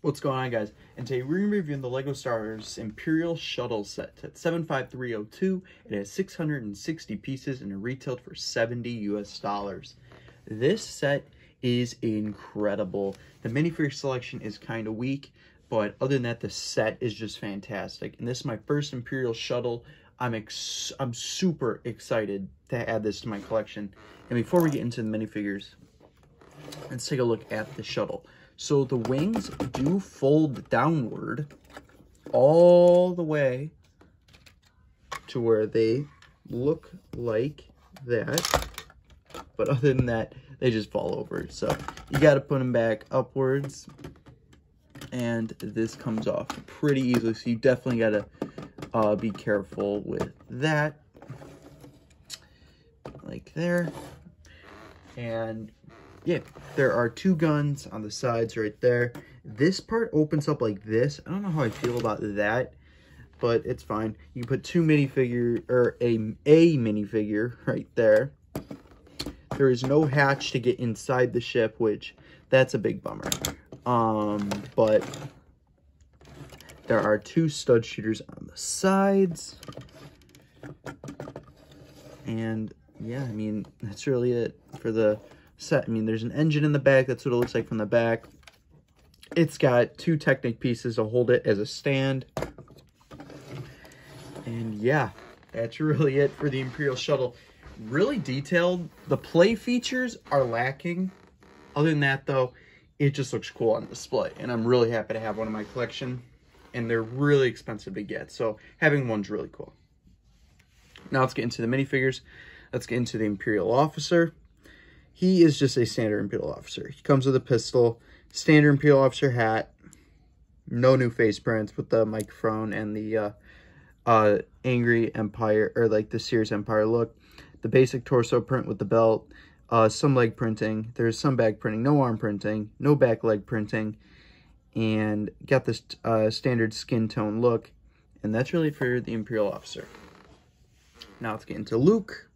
What's going on guys? And today we're going to be reviewing the LEGO Star Wars Imperial Shuttle set at 75302. It has 660 pieces and it retailed for 70 US dollars. This set is incredible. The minifigure selection is kind of weak, but other than that, the set is just fantastic. And this is my first Imperial Shuttle. I'm ex I'm super excited to add this to my collection. And before we get into the minifigures, let's take a look at the shuttle. So the wings do fold downward all the way to where they look like that. But other than that, they just fall over. So you got to put them back upwards. And this comes off pretty easily. So you definitely got to uh, be careful with that. Like there. And yeah, there are two guns on the sides right there. This part opens up like this. I don't know how I feel about that, but it's fine. You put two minifigure, or a, a minifigure right there. There is no hatch to get inside the ship, which that's a big bummer. Um, but there are two stud shooters on the sides. And yeah, I mean, that's really it for the set. I mean, there's an engine in the back. That's what it looks like from the back. It's got two Technic pieces to hold it as a stand. And yeah, that's really it for the Imperial Shuttle. Really detailed. The play features are lacking. Other than that, though, it just looks cool on display. And I'm really happy to have one in my collection. And they're really expensive to get. So having one's really cool. Now let's get into the minifigures. Let's get into the Imperial Officer. He is just a standard Imperial officer. He comes with a pistol, standard Imperial officer hat, no new face prints with the microphone and the uh, uh, Angry Empire, or like the Sears Empire look. The basic torso print with the belt, uh, some leg printing. There's some back printing, no arm printing, no back leg printing, and got this uh, standard skin tone look. And that's really for the Imperial officer. Now let's get into Luke.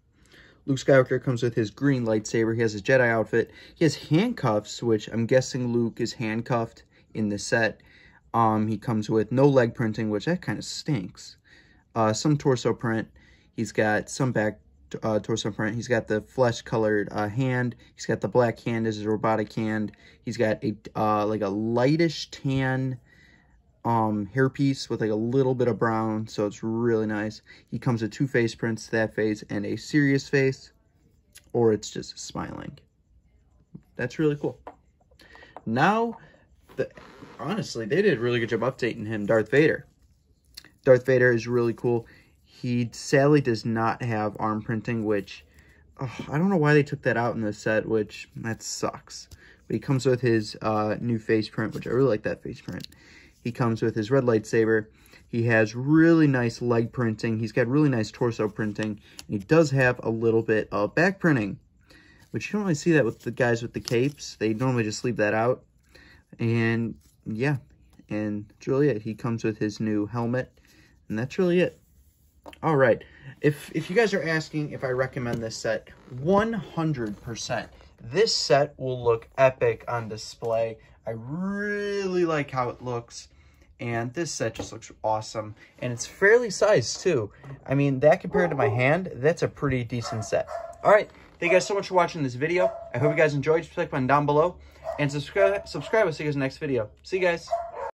Luke Skywalker comes with his green lightsaber. He has his Jedi outfit. He has handcuffs, which I'm guessing Luke is handcuffed in the set. Um, he comes with no leg printing, which that kind of stinks. Uh, some torso print. He's got some back uh, torso print. He's got the flesh-colored uh, hand. He's got the black hand as his robotic hand. He's got a uh, like a lightish tan um, hairpiece with like a little bit of brown, so it's really nice. He comes with two face prints, that face and a serious face, or it's just smiling. That's really cool. Now, the, honestly, they did a really good job updating him, Darth Vader. Darth Vader is really cool. He sadly does not have arm printing, which oh, I don't know why they took that out in this set, which that sucks. But he comes with his uh, new face print, which I really like that face print. He comes with his red lightsaber. He has really nice leg printing. He's got really nice torso printing. he does have a little bit of back printing, which you don't really see that with the guys with the capes. They normally just leave that out. And yeah, and it. He comes with his new helmet, and that's really it. All right, if if you guys are asking if I recommend this set, 100%. This set will look epic on display. I really like how it looks. And this set just looks awesome. And it's fairly sized too. I mean, that compared to my hand, that's a pretty decent set. All right. Thank you guys so much for watching this video. I hope you guys enjoyed. Just click button down below. And subscribe, subscribe. I'll see you guys next video. See you guys.